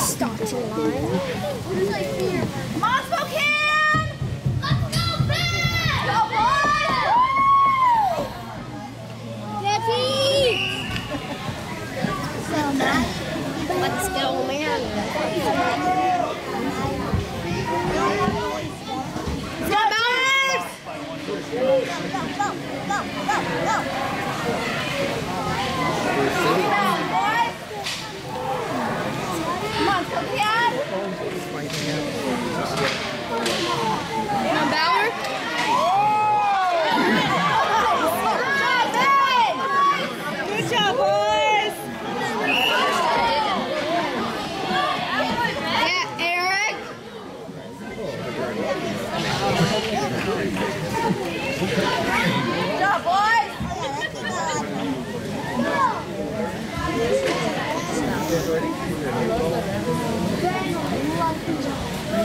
Stop in line. Moscow can! Let's go, Bears! Go, boys! Let's! So, Matt, let's go, man. Go, Bears! Go, go, go.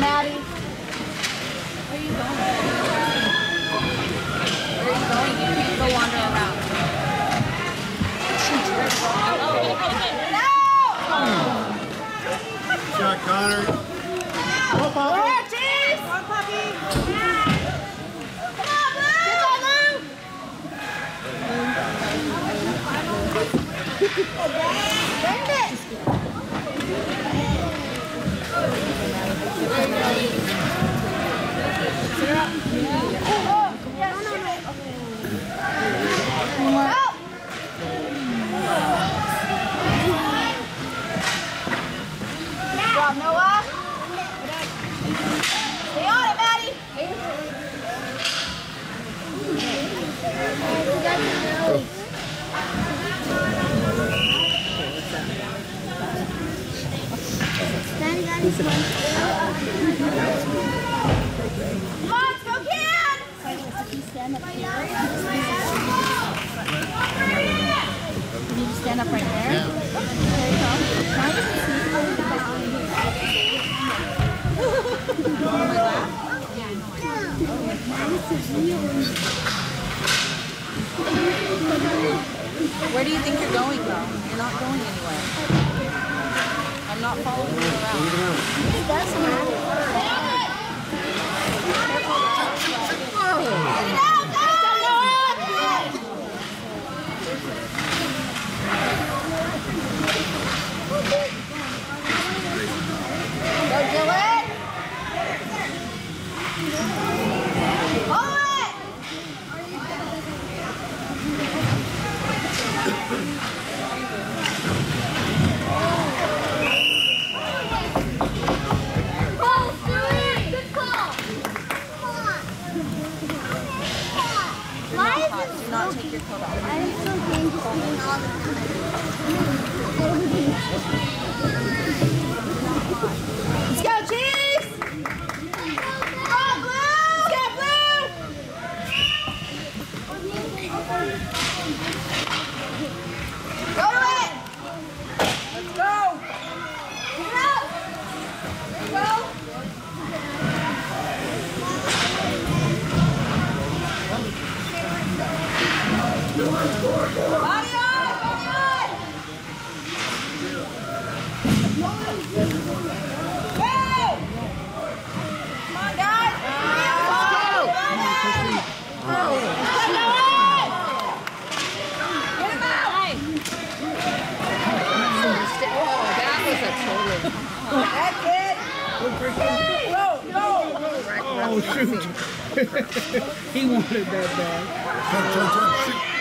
Maddie. Shot Connor. Go, Go, puppy! Bend! Noah. Stay on it, Maddie. Come on, Spokane. Stand up right there. There you go. Now you can see. Where do you think you're going though? You're not going anywhere. I'm not following you around. It does matter. Go, Dylan. Follow it. Call, Stewie! Good call! Come on. Why is Hot. it Do not take your coat off. Why is it so dangerous being all the time? Shoot! he wanted that bad. Turn, turn, turn, shoot.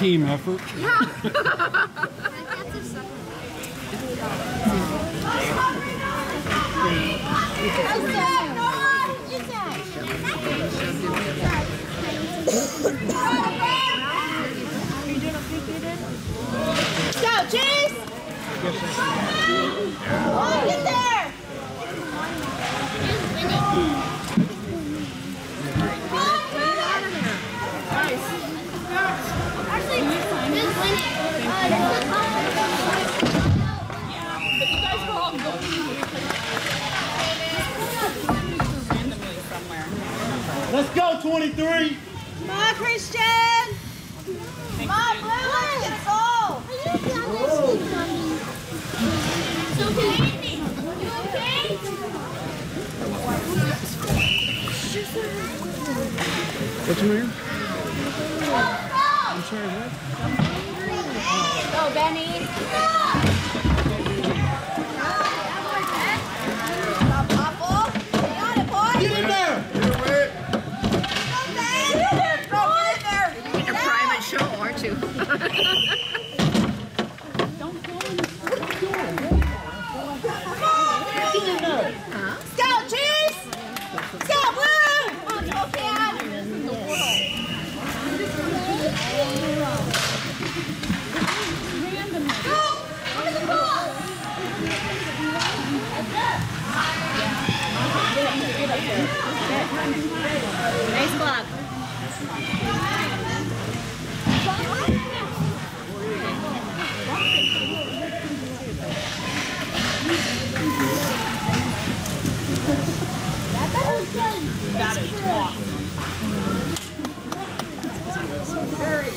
Team effort. Go, What's your name? Go, I'm sorry, what? go, Benny. Come on, Papa. Stay on it, boy! Get in there. Go, Ben! Get in there! Go, get in there! In a private show, aren't you? Scout, Chase! Scout, Blue! Come on, go, Cam! Go! Where's the ball? Nice block.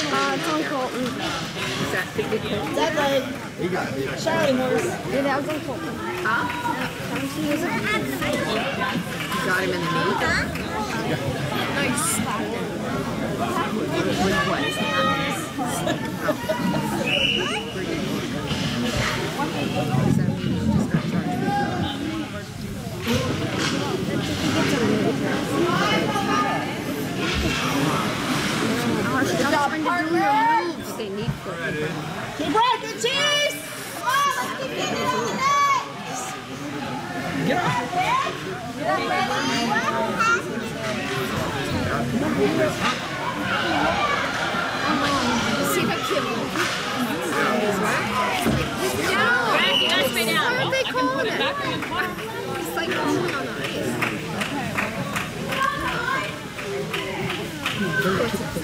Is that big big hole? That like Charlie horse. Yeah, that was on Colton. Huh? You got him in the knee? Nice. With what? Oh. He got? Oh, not trying to do your moves they need for you. Keep working, cheese! Come on, let's keep getting it on the net! Get up. Get up, See if I can. Brad, you gotta stay down. What are they calling it? It's like falling on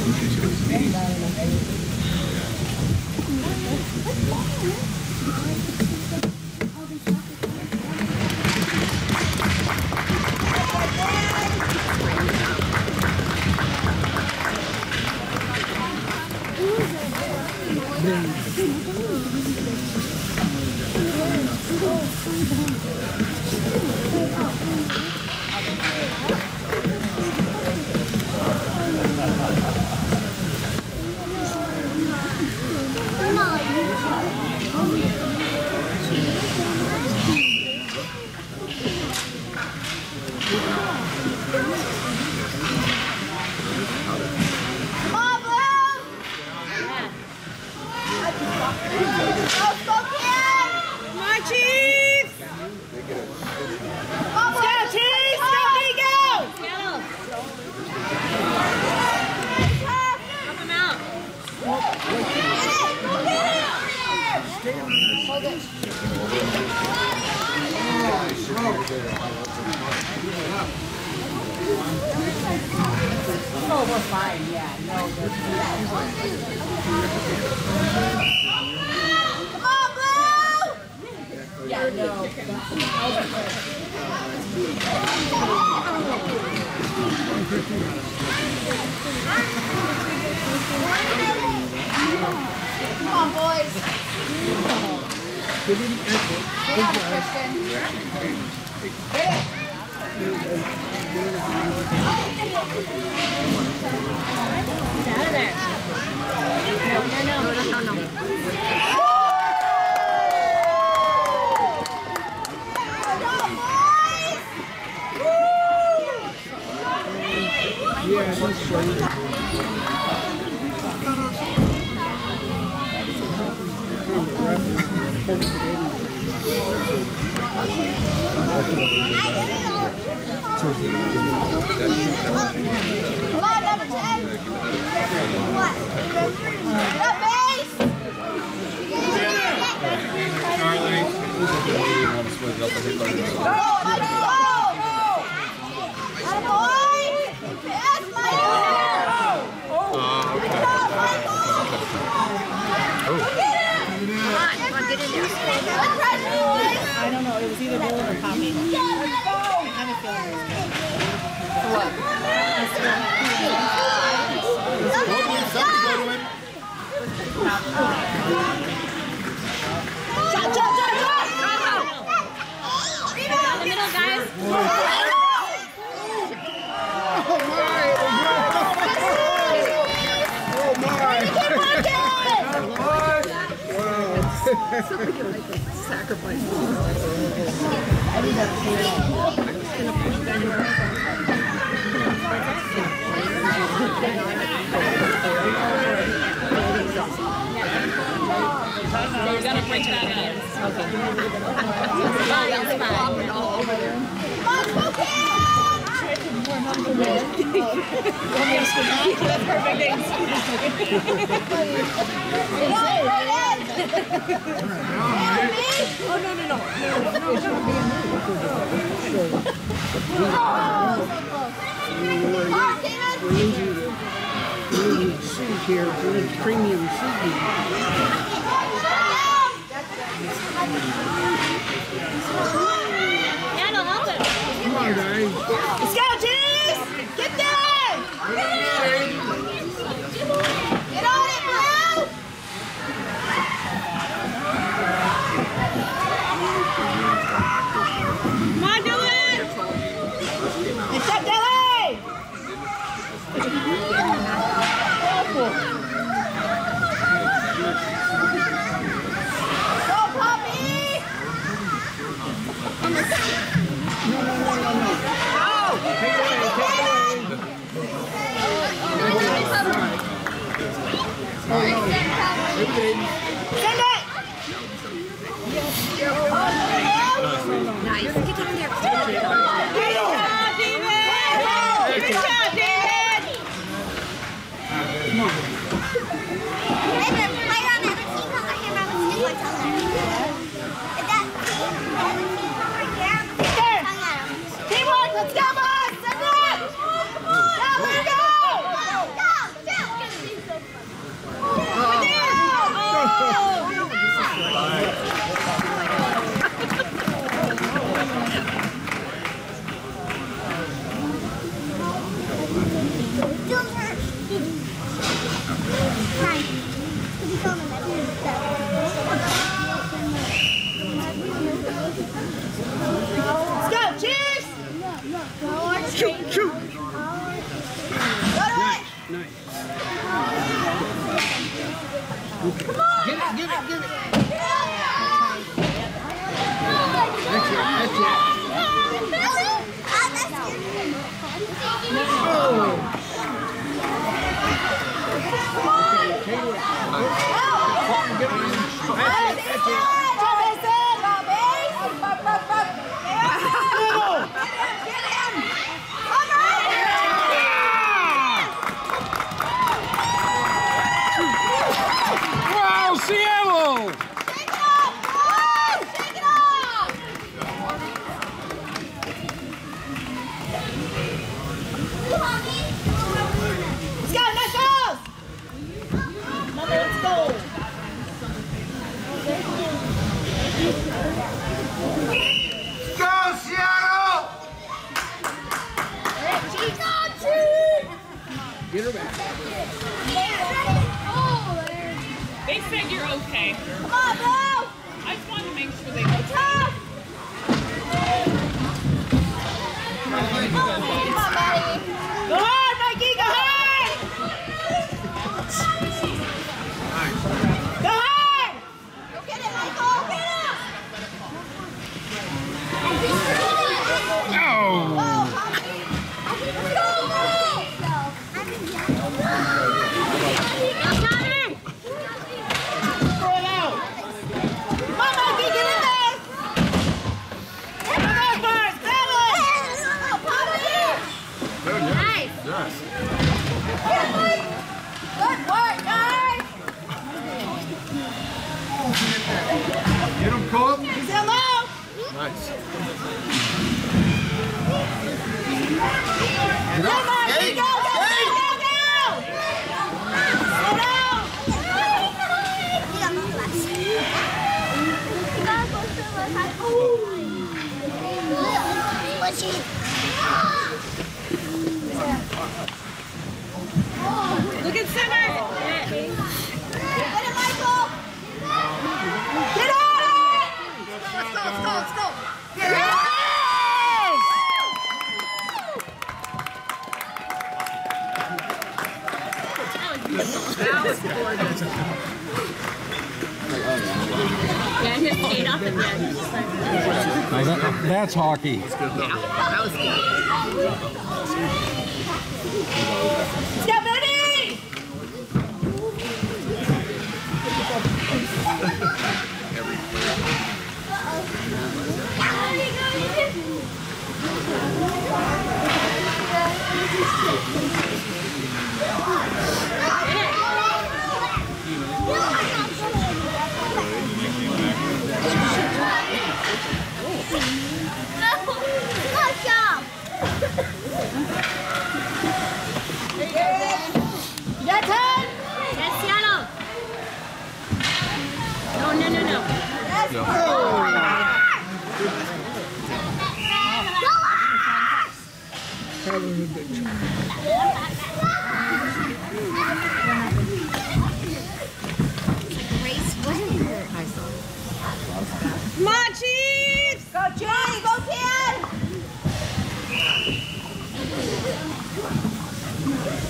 company. Come Out of no, no. Come on, number get in there. Good pressure, boys! I don't know. It was either Bull or Poppy. I have a feeling it was Shot, shot, shot, shot! Down the middle, guys. We're gonna break that in. Fine, it's fine. That's perfect. Seat here, it's premium seating. Yeah, no, help him. Come on, guys. Let's go, Chiefs! Get there! Grêmio. Oh. Look at Simmer! Get it, Michael! Get on it! Let's go, let's go, let's go! Get it! That was gorgeous stayed up in there. Now that, that's hockey. Yeah, that was good. Step Eddie! Every player. That's him! That's Come on, Chiefs! Go, Chiefs! Go, Chiefs! Thank you.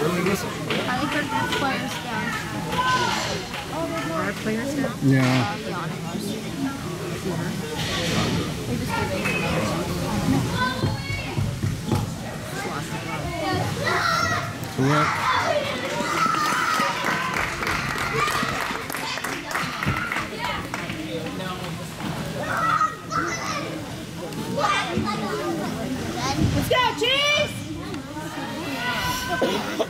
Our players now? Yeah. Correct. Let's go,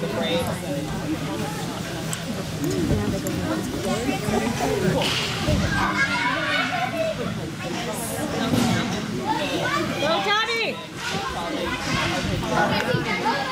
cheese! Go, Tommy! Come on,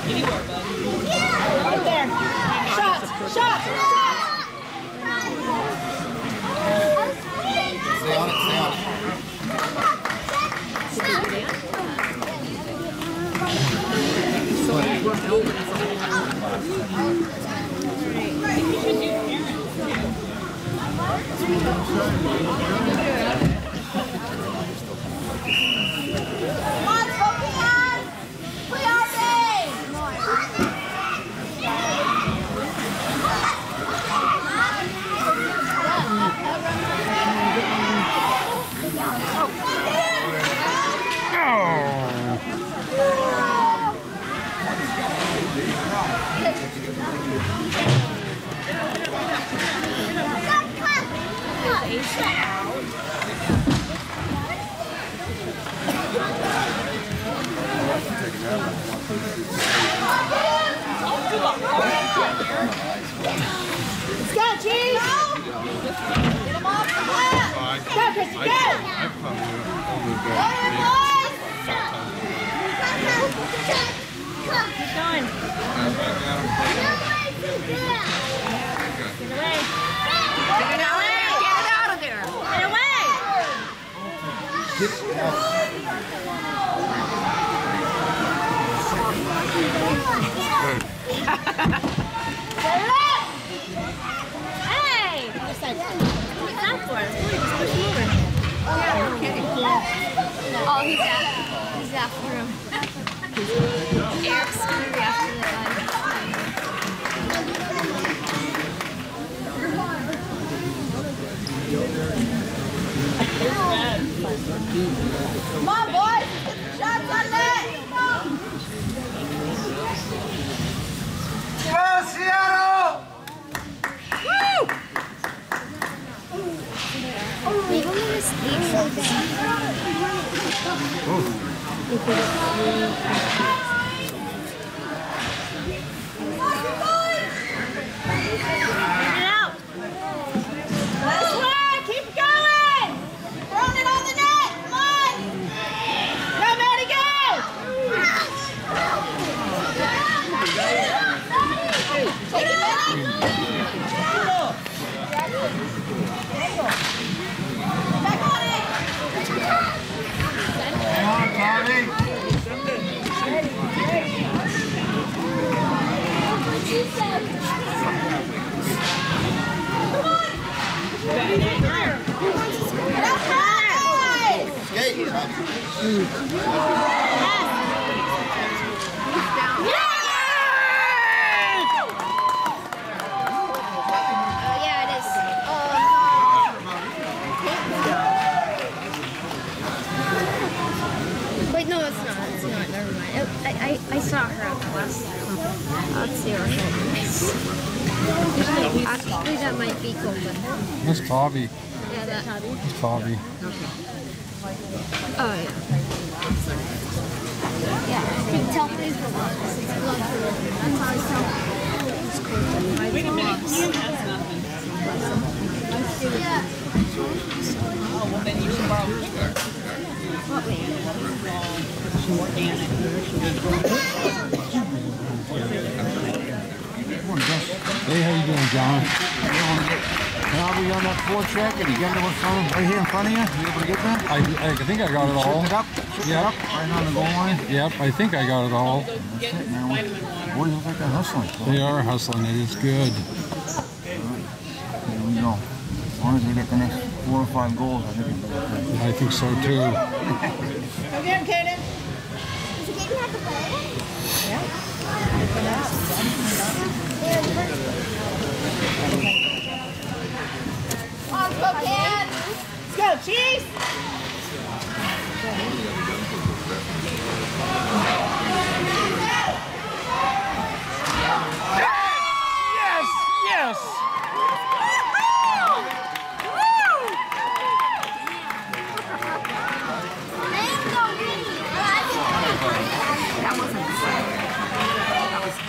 Right there! Shots! Shots! Shots! Stay on it, stay on it. Hey, how you doing, John? Tommy on that forecheck and you got it front right here in front of you? You able to get that? I, I think I got it all. It up, it Yep. up, right on the goal line. Yep, I think I got it all. Get Man, vitamin. Boy, you look like they're hustling. They are hustling. It is good. Here we go. As long as they get the next four five goals, I think it'll be okay. I think so too. Go get him, Kaden. Does the game have to play? Come on, Spokane. Let's go, Chiefs. Yes! Yes! That wasn't That was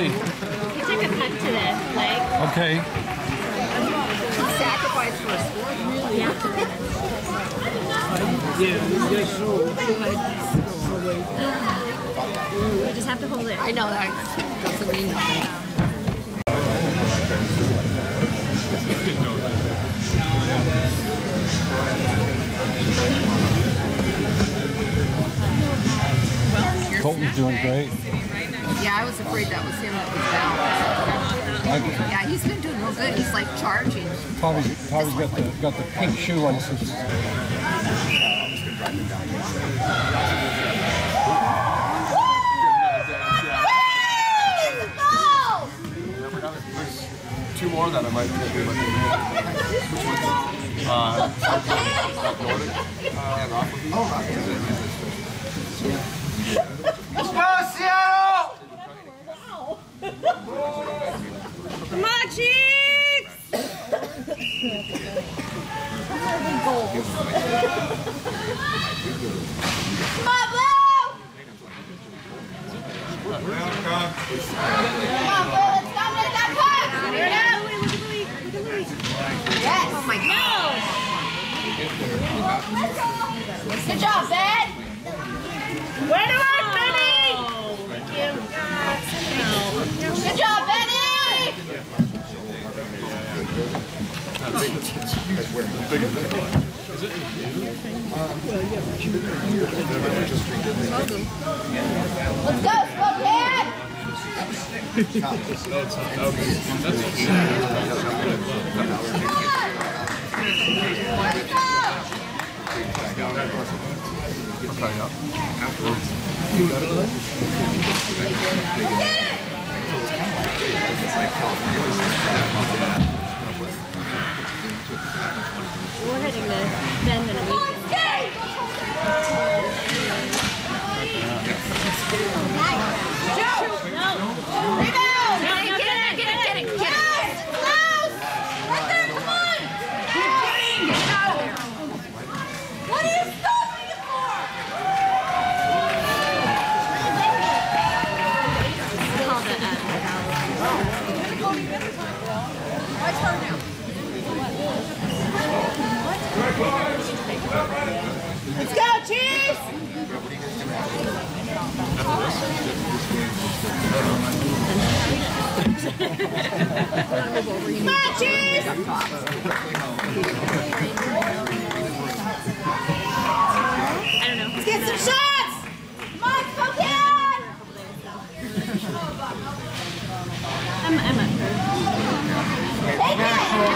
Is he? Took a cut to. Okay. He sacrificed for a sport. We just have to hold it. I know that doesn't mean nothing. Colton's doing great. Yeah, I was afraid that was him that was down. Yeah, he's been doing real good. He's like charging. Tommy's, Tommy's got the got the pink shoe on. So Two more that I might take. Which ones? Uh, Nordic and Aquavit. Let's go, Seattle! Come on, Chiefs. Come on, Blue. Come on, Blue. Let's dominate that puck. Here it is. Yes. Oh my God. Good job, Ben. Way to work, Benny. Good job, Let's go, Spokane! Okay, yeah. We're heading to Bend in a week. Let's go, Chiefs! Come on, Chiefs! Take it!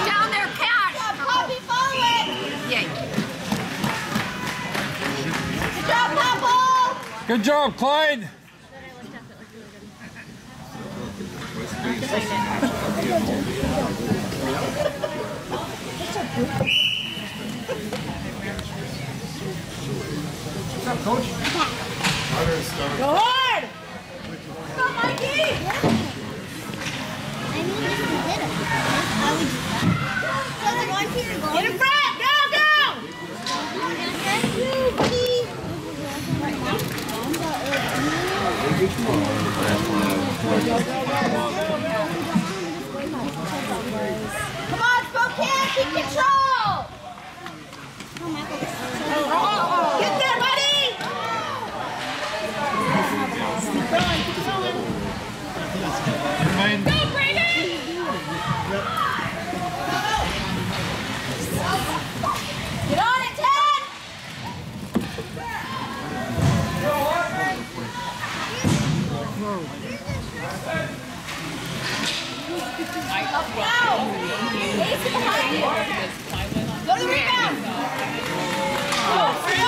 Down there, Good job, Clyde. What's up, coach? Go hard! Go, Mikey! Get in front! Go, go! Come on, Spokane, keep control! Get Up now! Ace behind you! Go to the rebound! Oh,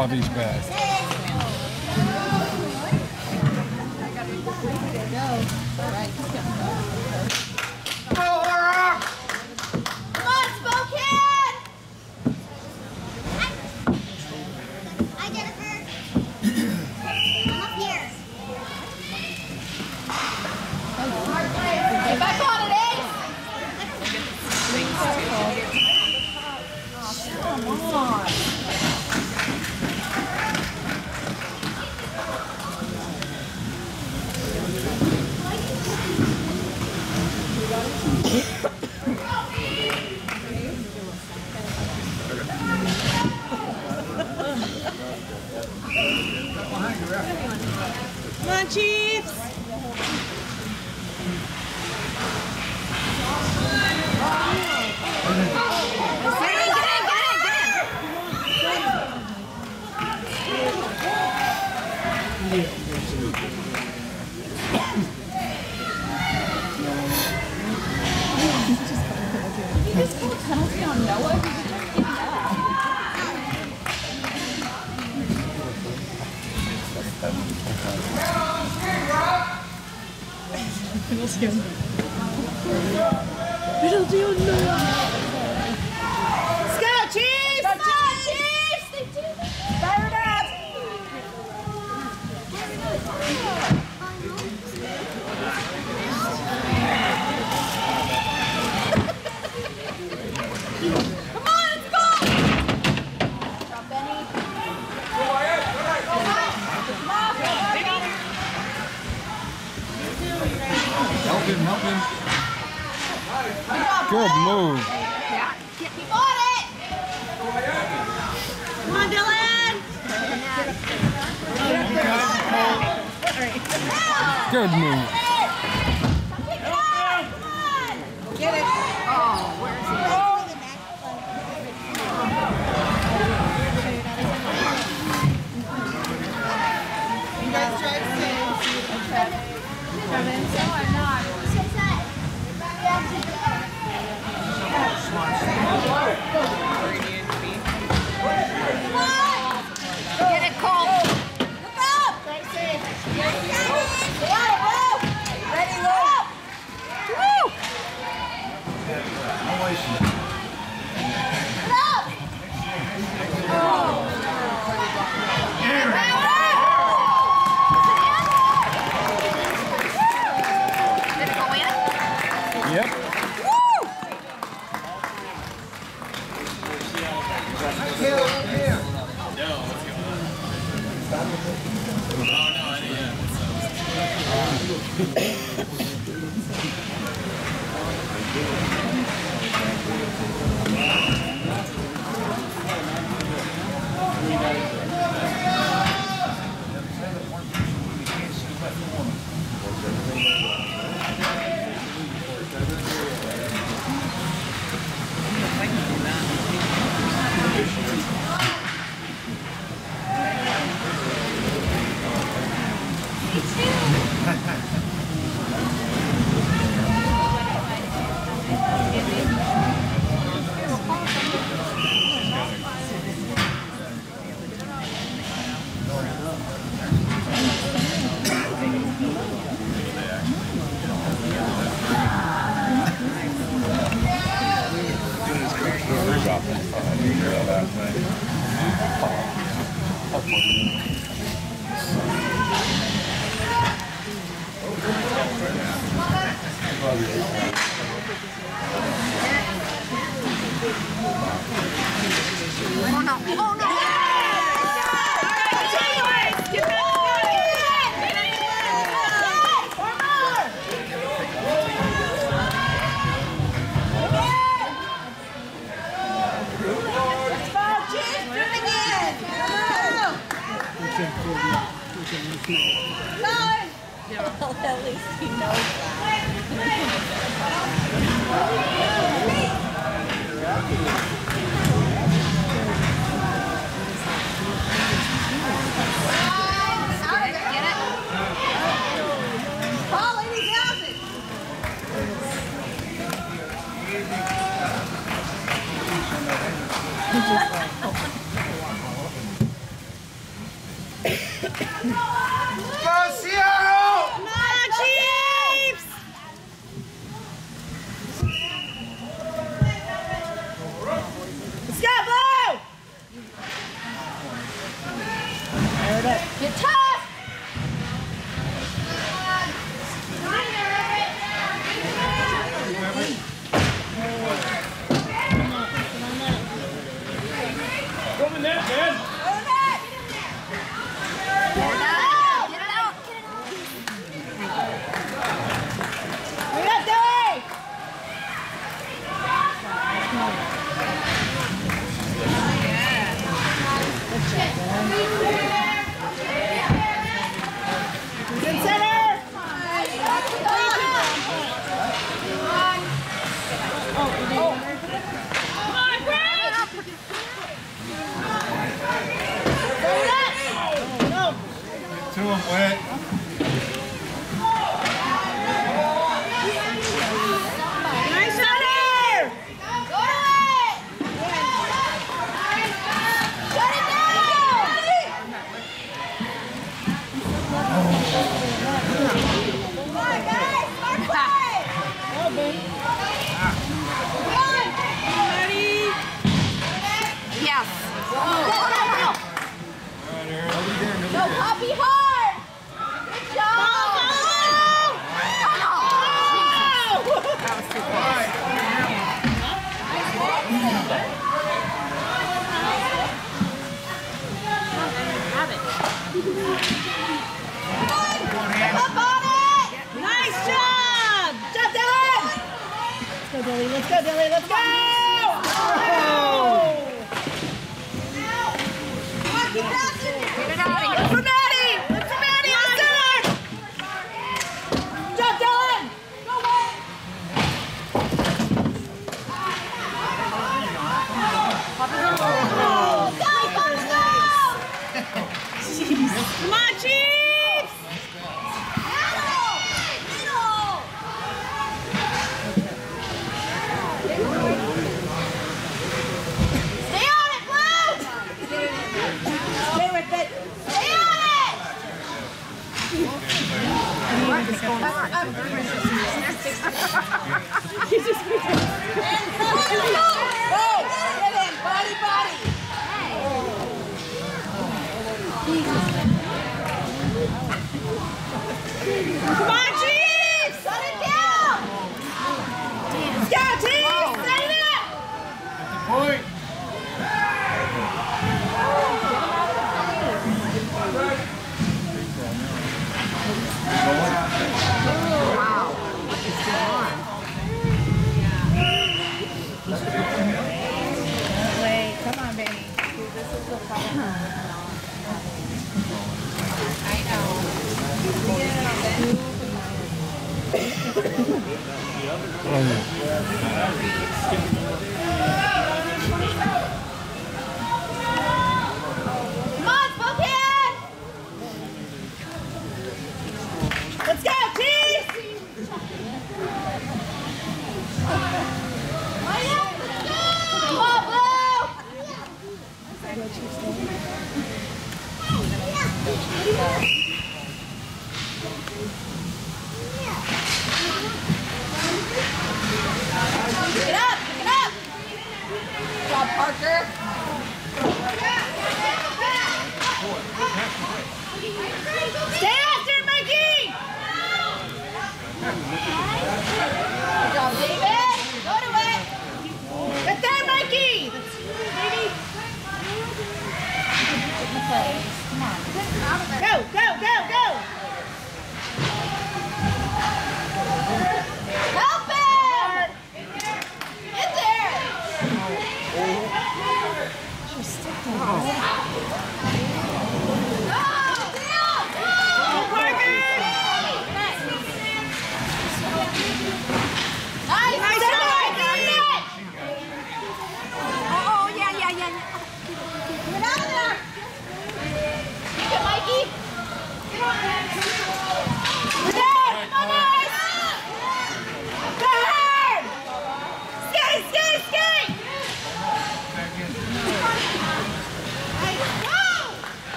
Good, Tommy's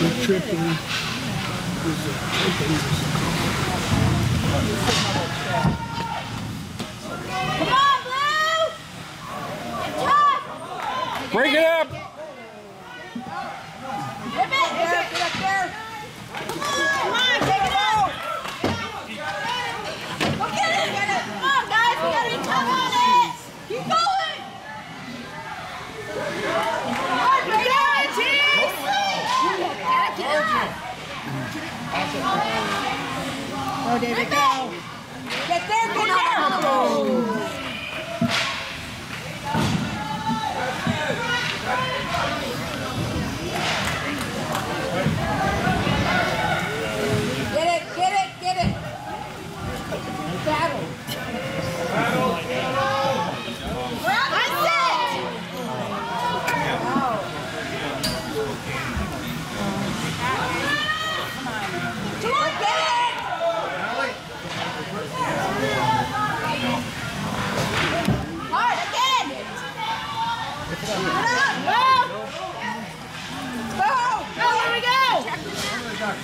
Tripping. Come on, Blue! Break it up! Olha, legal.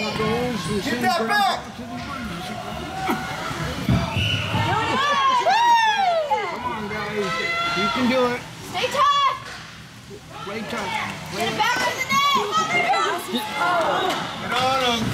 Get that back! You can do it. Stay tough. Play tough. Get it back to the net. Get on him.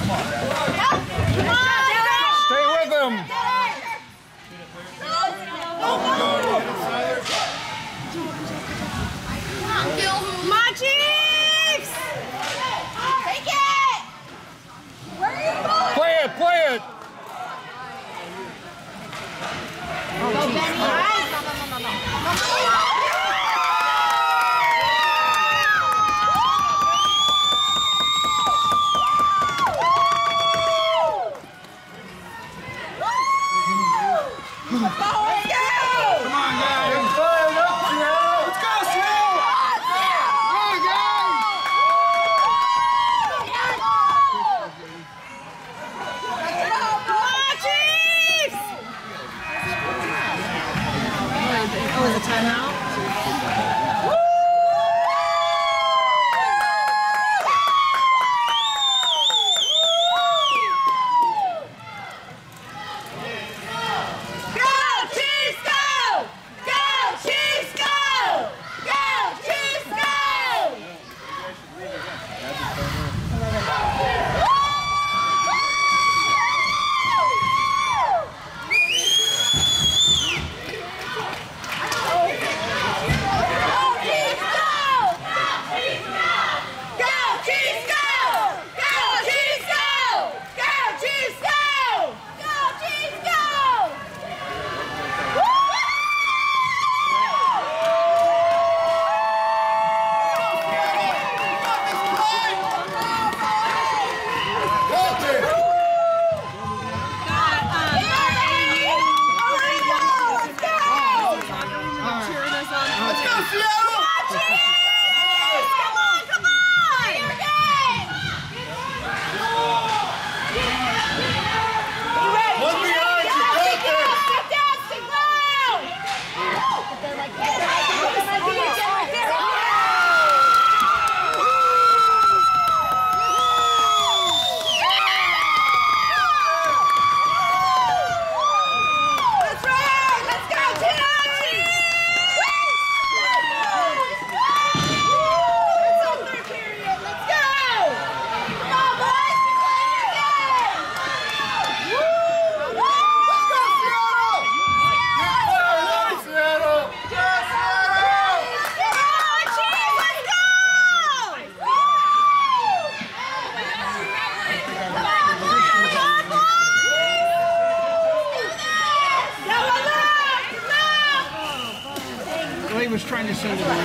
was trying to send it away.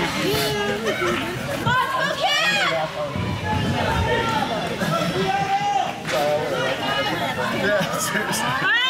Yeah, seriously.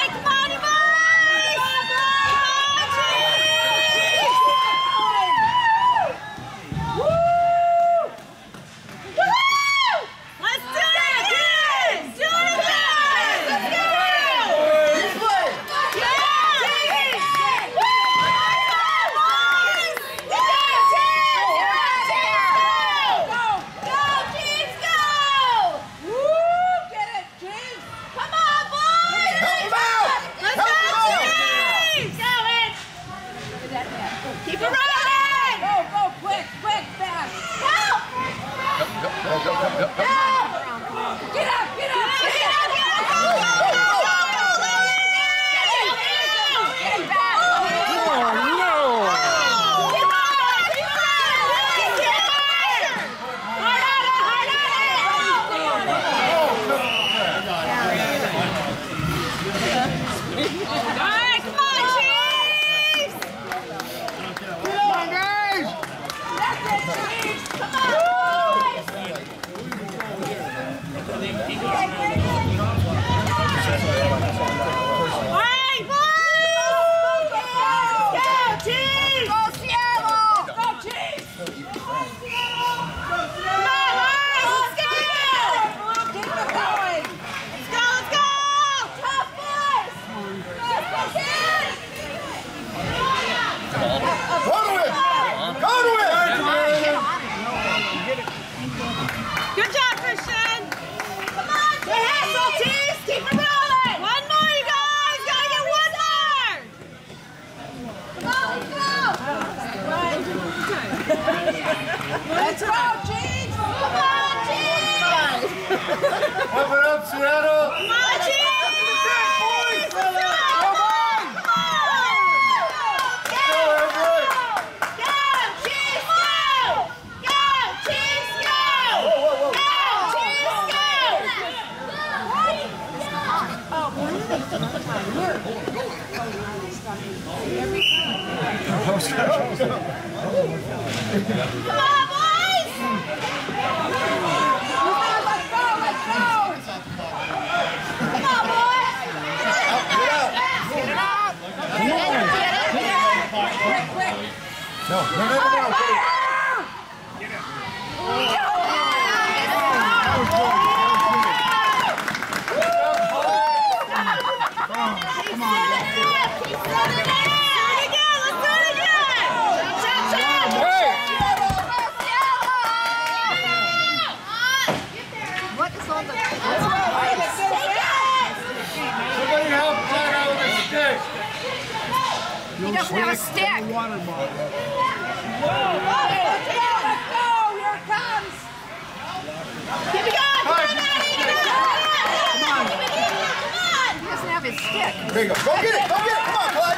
There you go. Go get it. Go get it. Come on, bud.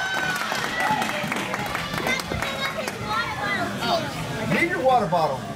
Need your water bottle.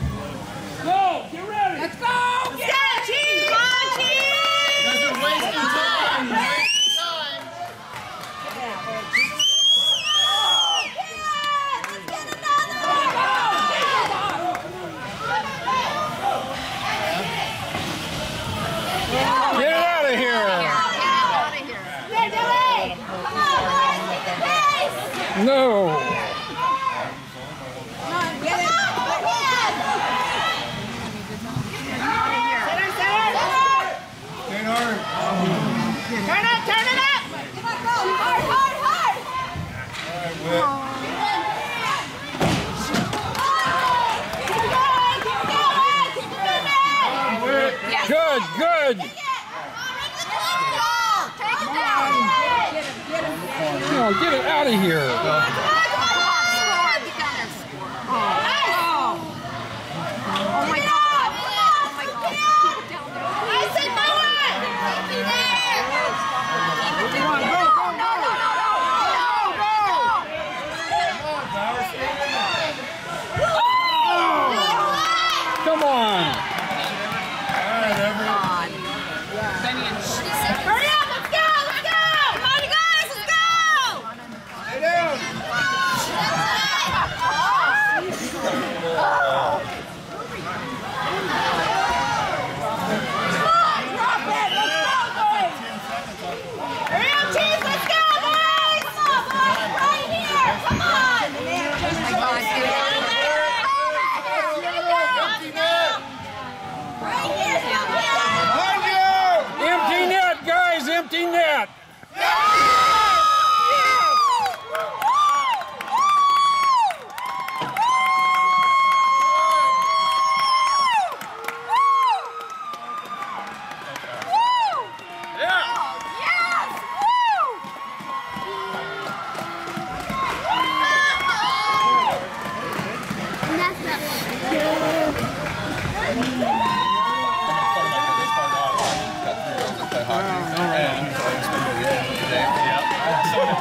Get it out of here.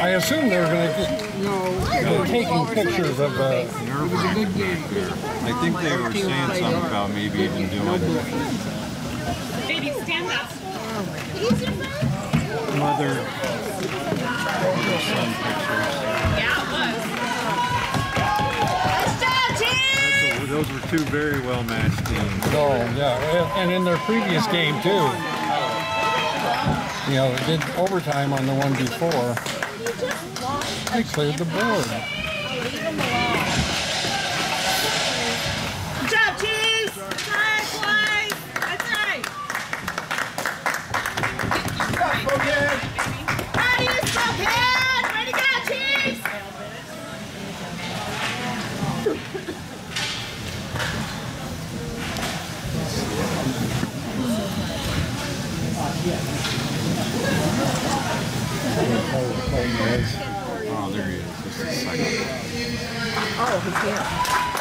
I assume they were going to get taking pictures of uh, I think they were saying something about maybe even doing Baby, stand up. mother, son pictures. Yeah, it was. Those were two very well matched teams. Oh, yeah, and in their previous game too. You know, they did overtime on the one before. They cleared the board. Good job, Cheese. That's right, boys. That's right. Ready, Spokane. Way to go, Cheese. Oh, there he is.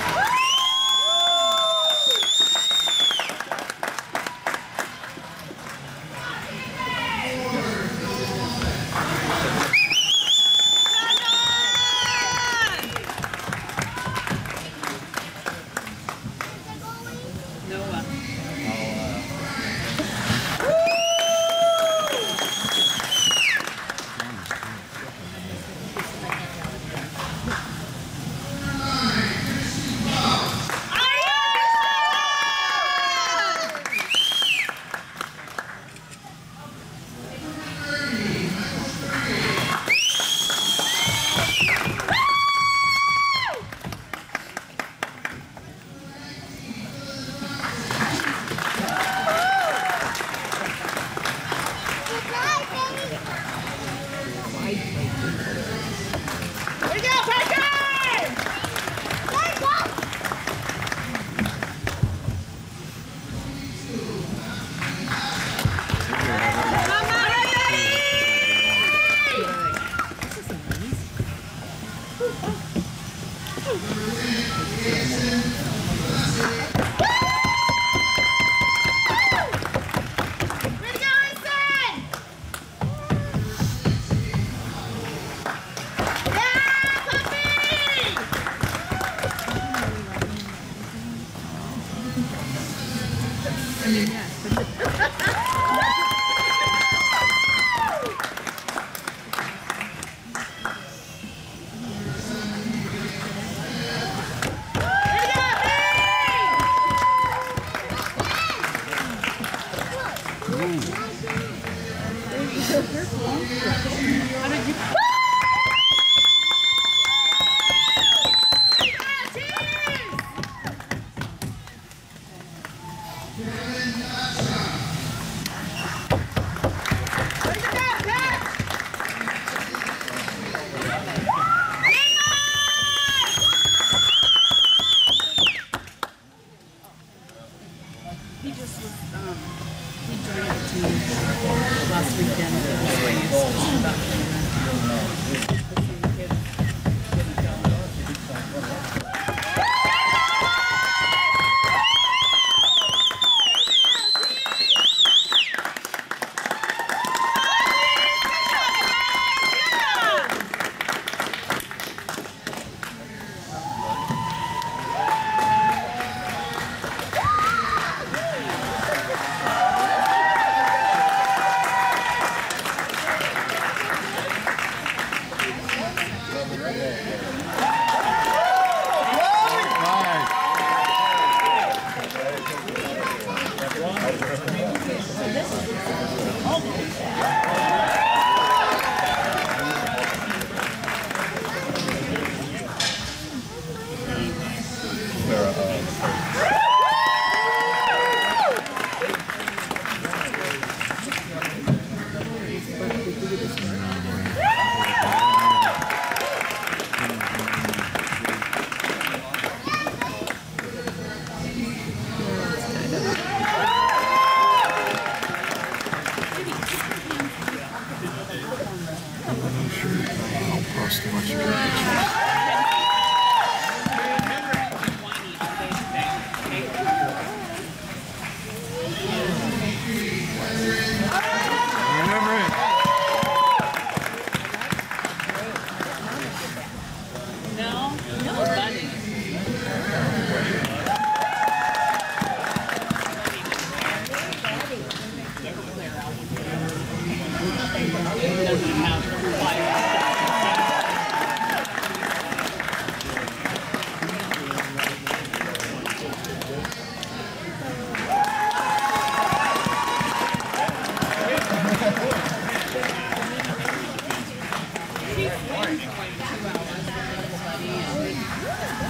like two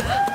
hours.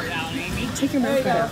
His mouth out, Amy. Take your mouth out.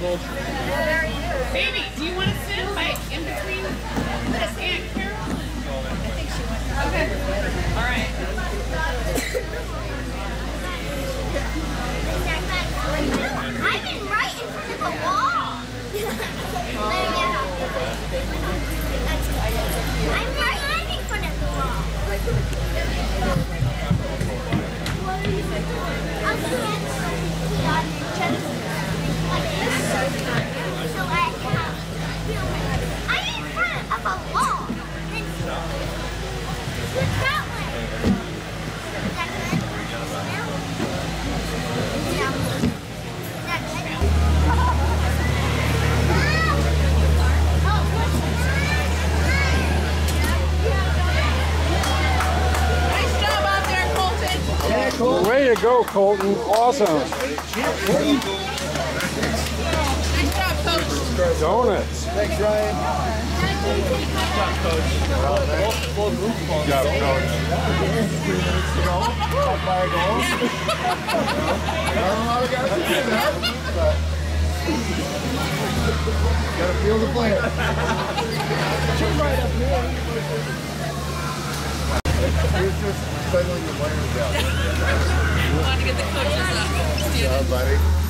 for somebody grab. Baby, do you want to sit by in between Aunt Carol? I think she wants. Okay. All right. I've been right in front of the wall. I'm right in front of the wall. I'll stand on your chest like this. So I have I'm in front of way. That good? Yeah. That good? Nice job out there, Colton. Way to go, Colton. Awesome. Donuts. Thanks, Ryan. Good job, Coach. Up by a goal. I don't know how we got to do that, but gotta feel the player. He's just settling the players down. Want to get the coaches up.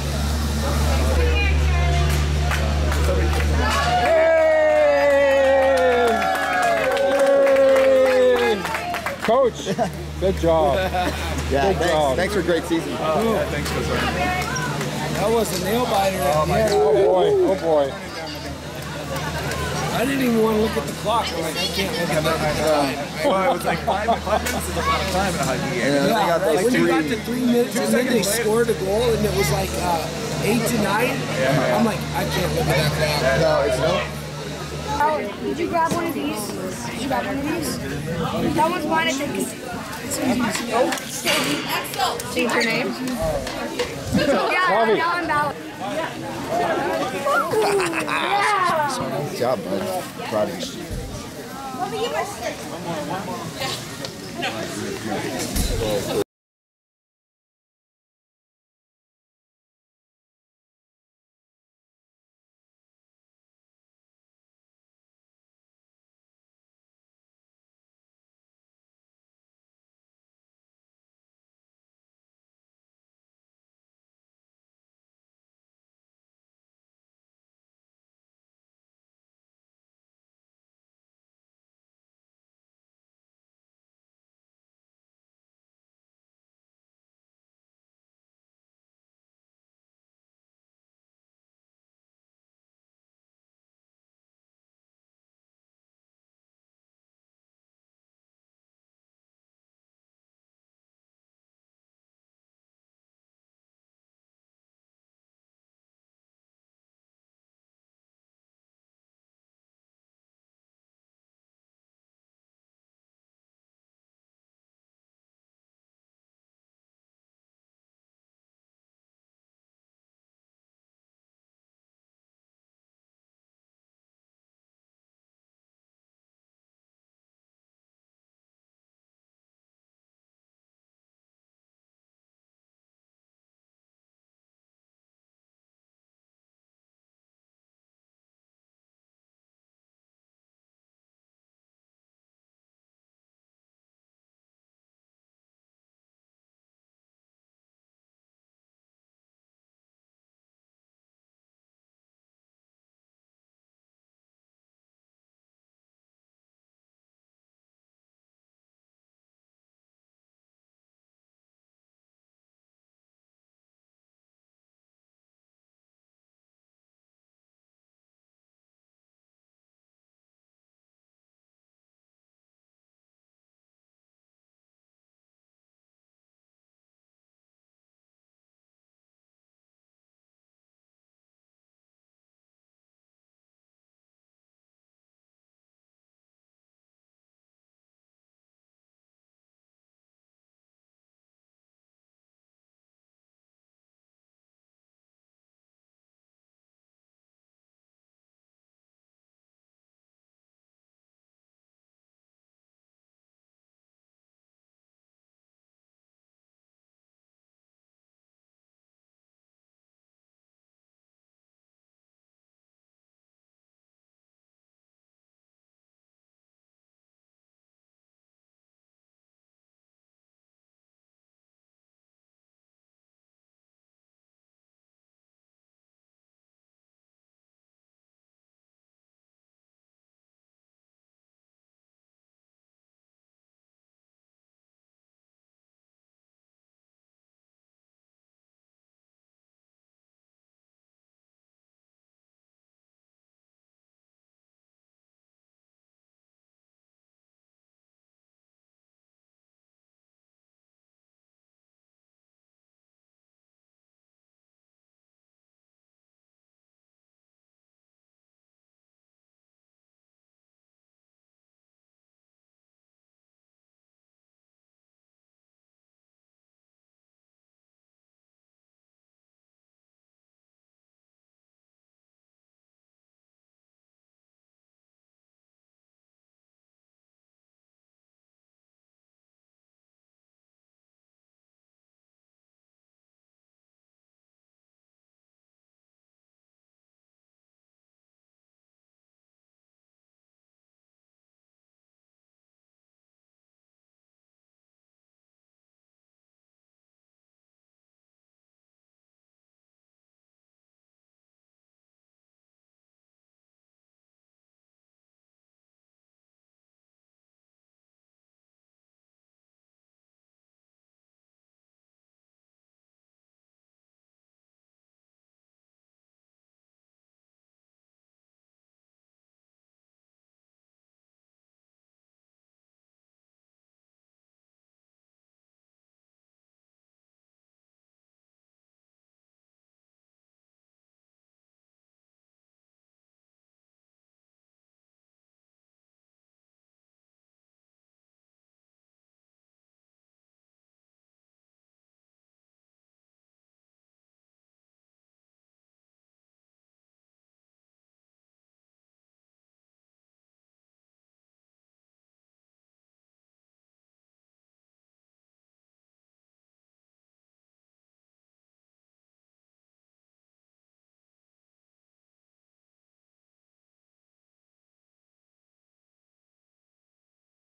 Coach, good job. Yeah, Good job. thanks, thanks for a great season. That was a nail biter. Oh my Oh boy, oh boy. I didn't even want to look at the clock. I'm like, I can't look at that. Well, it was like five, five minutes is a lot of time in a hockey game. Yeah, they got those when you got to three minutes and then they scored a goal and it was like uh, eight to nine, I'm like, I can't look at that clock. No, it's no. Oh, did you grab one of these? Did you grab one of these? That one's mine, I think. Change your name? Yeah, Bobby. now I'm Ballard. yeah. Good job, bud. Proud of you. Let me get my stick.